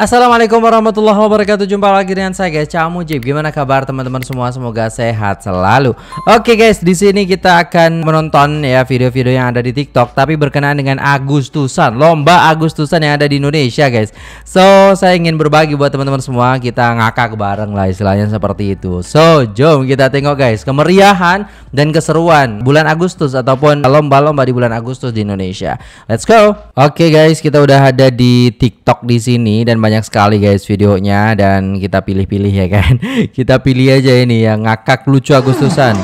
Assalamualaikum warahmatullahi wabarakatuh. Jumpa lagi dengan saya guys. Cak Mujib. Gimana kabar teman-teman semua? Semoga sehat selalu. Oke guys di sini kita akan menonton ya Video-video yang ada di tiktok Tapi berkenaan dengan Agustusan Lomba Agustusan yang ada di Indonesia guys. So saya ingin berbagi buat teman-teman semua. Kita ngakak bareng lah istilahnya seperti itu. So jom kita tengok guys Kemeriahan dan keseruan Bulan Agustus Ataupun lomba-lomba di bulan Agustus di Indonesia. Let's go. Oke guys kita udah ada di tiktok di sini Dan sekali guys videonya dan kita pilih-pilih ya kan. kita pilih aja ini yang ngakak lucu Agustusan.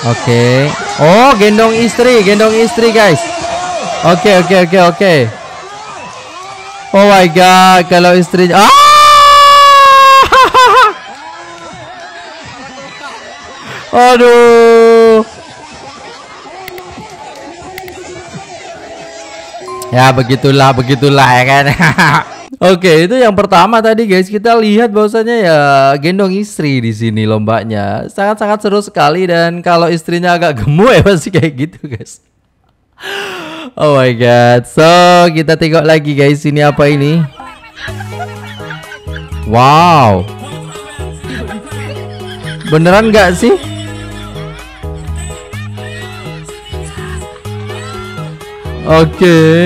Oke. Okay. Oh, gendong istri, gendong istri guys. Oke, okay, oke, okay, oke, okay, oke. Okay. Oh my god, kalau istri Ah! Aduh. Ya begitulah begitulah ya kan. Oke itu yang pertama tadi guys kita lihat bahwasanya ya gendong istri di sini lombanya sangat sangat seru sekali dan kalau istrinya agak gemuk ya pasti kayak gitu guys. Oh my god. So kita tengok lagi guys ini apa ini? Wow. Beneran nggak sih? Oke. Okay.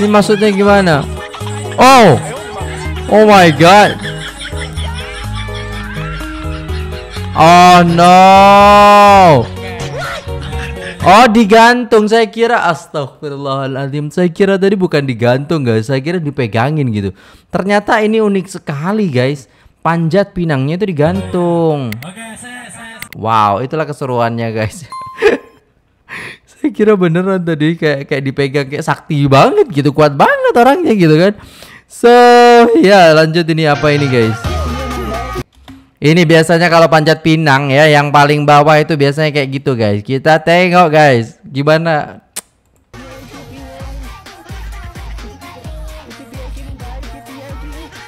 Ini maksudnya gimana? Oh. Oh my god. Oh no. Oh digantung saya kira astagfirullahaladzim Saya kira tadi bukan digantung guys Saya kira dipegangin gitu Ternyata ini unik sekali guys Panjat pinangnya itu digantung Wow itulah keseruannya guys kira beneran tadi kayak kayak dipegang kayak sakti banget gitu kuat banget orangnya gitu kan so ya lanjut ini apa ini guys ini biasanya kalau panjat pinang ya yang paling bawah itu biasanya kayak gitu guys kita tengok guys gimana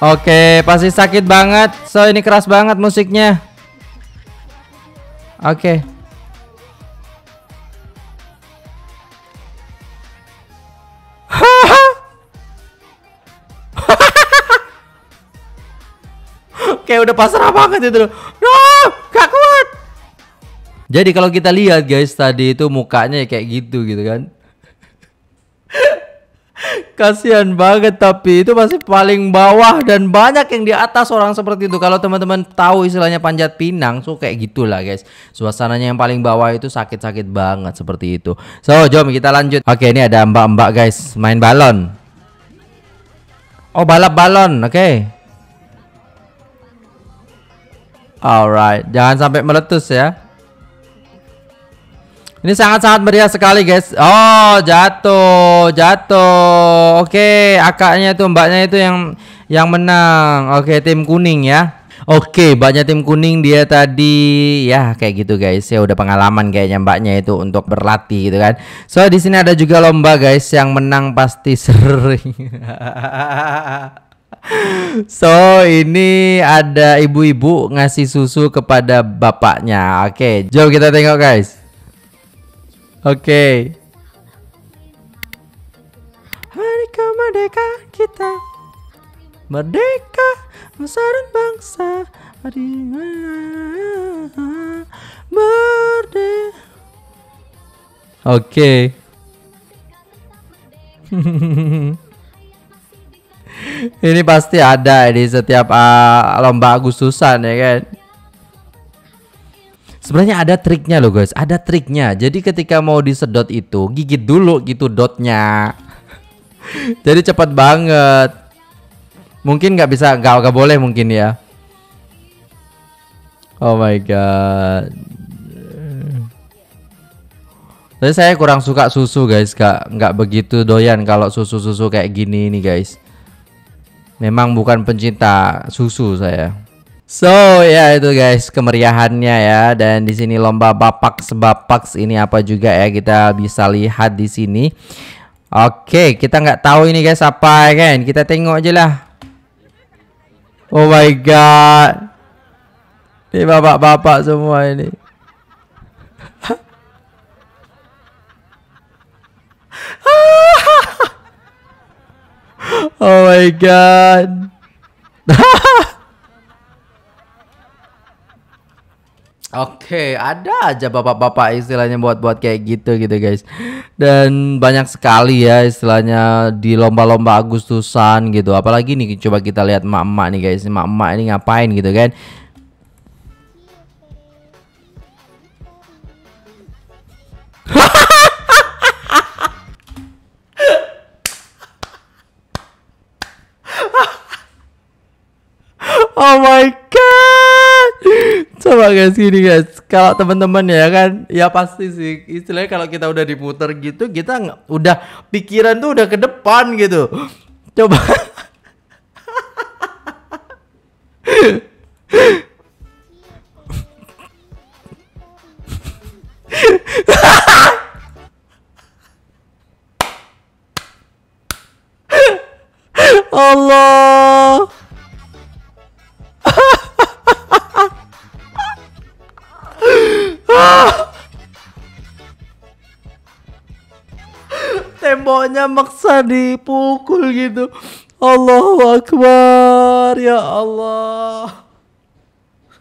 Oke, pasti sakit banget. So ini keras banget musiknya. Oke. Kayak udah pasrah banget itu loh. No, gak kuat. Jadi kalau kita lihat guys tadi itu mukanya kayak gitu gitu kan. Kasihan banget tapi itu masih paling bawah dan banyak yang di atas orang seperti itu. Kalau teman-teman tahu istilahnya panjat pinang, so kayak gitulah guys. Suasananya yang paling bawah itu sakit-sakit banget seperti itu. So, jom kita lanjut. Oke, ini ada mbak-mbak guys main balon. Oh, balap balon. Oke. Okay. Alright, jangan sampai meletus ya. Ini sangat-sangat meriah sekali guys. Oh, jatuh, jatuh. Oke, akaknya itu mbaknya itu yang yang menang. Oke, tim kuning ya. Oke, banyak tim kuning dia tadi ya kayak gitu guys. Ya udah pengalaman kayaknya mbaknya itu untuk berlatih gitu kan. So di sini ada juga lomba guys yang menang pasti sering. So ini ada ibu-ibu ngasih susu kepada bapaknya. Oke jom kita tengok guys. Oke. Hari kemerdekaan kita. Merdeka dan bangsa. Hari Merdeka Oke Ini pasti ada di setiap uh, lomba Agustusan ya kan. Sebenarnya ada triknya loh guys, ada triknya. Jadi ketika mau disedot itu gigit dulu gitu dotnya. Jadi cepat banget. Mungkin nggak bisa, nggak nggak boleh mungkin ya. Oh my god. Tapi saya kurang suka susu guys, nggak nggak begitu doyan kalau susu-susu kayak gini nih guys. Memang bukan pencinta susu saya. So ya itu guys kemeriahannya ya dan di sini lomba bapak sebapak ini apa juga ya kita bisa lihat di sini. Oke kita nggak tahu ini guys apa ya kan kita tengok aja lah. Oh my god. Ini bapak-bapak semua ini. Oh my god. Oke, ada aja bapak-bapak istilahnya buat-buat kayak gitu gitu guys. Dan banyak sekali ya istilahnya di lomba-lomba Agustusan gitu. Apalagi nih coba kita lihat emak-emak nih guys. Emak-emak ini ngapain gitu kan. oh my god. Coba guys gini guys. Kalau teman-teman ya kan ya pasti sih. Istilahnya kalau kita udah diputer gitu kita nggak udah pikiran tuh udah ke depan gitu. Coba. Allah temboknya maksa dipukul gitu. Allahu Akbar ya Allah.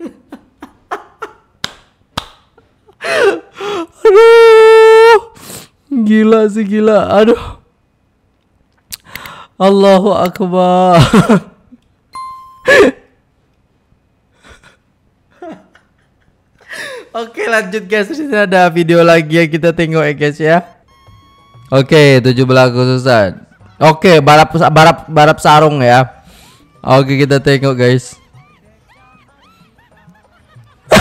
Aduh. Gila sih gila. Aduh. Allahu Akbar. Oke lanjut guys. Di sini ada video lagi yang kita tengok ya guys ya. Oke 17 Agustusan. Oke balap balap balap sarung ya. Oke kita tengok guys.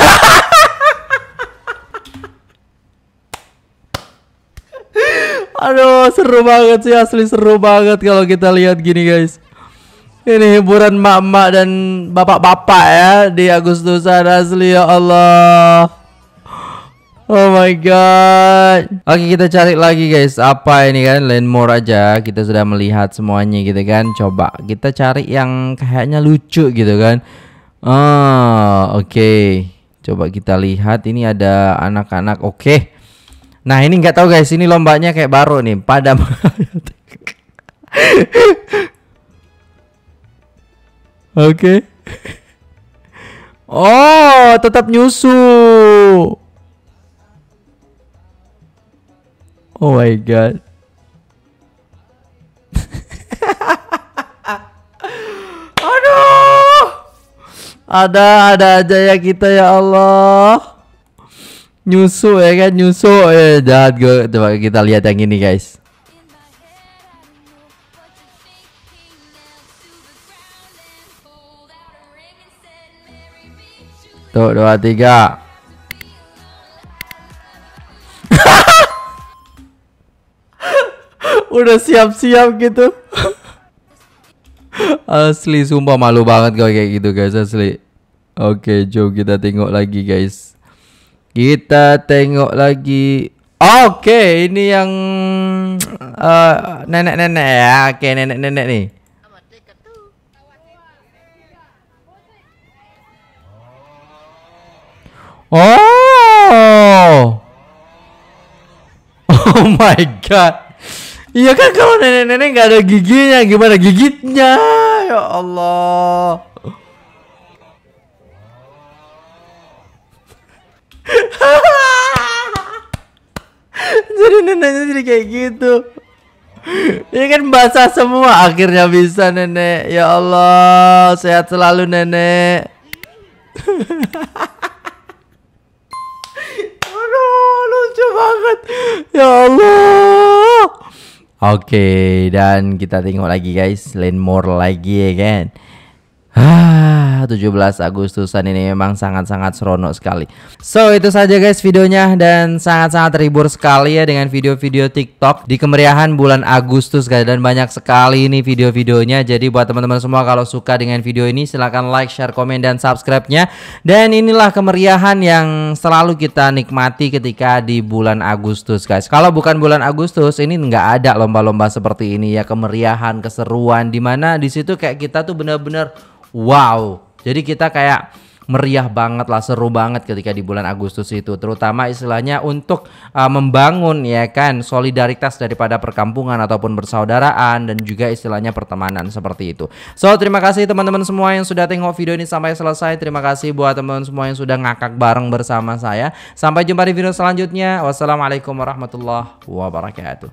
Aduh seru banget sih asli seru banget kalau kita lihat gini guys. Ini hiburan mak-mak dan bapak-bapak ya di Agustusan asli ya Allah. Oh my god. Oke kita cari lagi guys. Apa ini kan Landmore aja. Kita sudah melihat semuanya gitu kan. Coba kita cari yang kayaknya lucu gitu kan. Oh oke. Okay. Coba kita lihat ini ada anak-anak. Oke. Okay. Nah ini nggak tahu guys. Ini lombanya kayak baru nih. Padam. Oke. Okay. Oh, tetap nyusu. Oh my god. Aduh. Ada ada aja ya kita ya Allah. Nyusu ya kan nyusu ya jahat gue. Coba kita lihat yang ini guys. Tuh dua tiga. Udah siap-siap gitu. asli sumpah malu banget kalau kayak gitu guys asli. Oke, jom kita tengok lagi guys. Kita tengok lagi. Oke, ini yang uh, nenek-nenek ya. Oke, nenek-nenek nih. Oh. Oh my god. Iya kan kalau nenek-nenek nggak ada giginya, gimana gigitnya? Ya Allah. jadi neneknya jadi kayak gitu. Ini kan basah semua akhirnya bisa nenek. Ya Allah, sehat selalu nenek. lucu banget. Ya Allah. Oke, okay, dan kita tengok lagi guys, more lagi ya kan. Ah, 17 Agustusan ini memang sangat-sangat seronok sekali. So, itu saja guys videonya dan sangat-sangat terhibur sekali ya dengan video-video TikTok di kemeriahan bulan Agustus guys dan banyak sekali ini video-videonya. Jadi buat teman-teman semua kalau suka dengan video ini silahkan like, share, komen dan subscribe-nya. Dan inilah kemeriahan yang selalu kita nikmati ketika di bulan Agustus guys. Kalau bukan bulan Agustus ini nggak ada lomba-lomba seperti ini ya kemeriahan, keseruan di mana di situ kayak kita tuh bener-bener wow. Jadi kita kayak meriah banget lah seru banget ketika di bulan Agustus itu terutama istilahnya untuk uh, membangun ya kan solidaritas daripada perkampungan ataupun persaudaraan dan juga istilahnya pertemanan seperti itu. So terima kasih teman-teman semua yang sudah tengok video ini sampai selesai. Terima kasih buat teman-teman semua yang sudah ngakak bareng bersama saya. Sampai jumpa di video selanjutnya. Wassalamualaikum warahmatullahi wabarakatuh.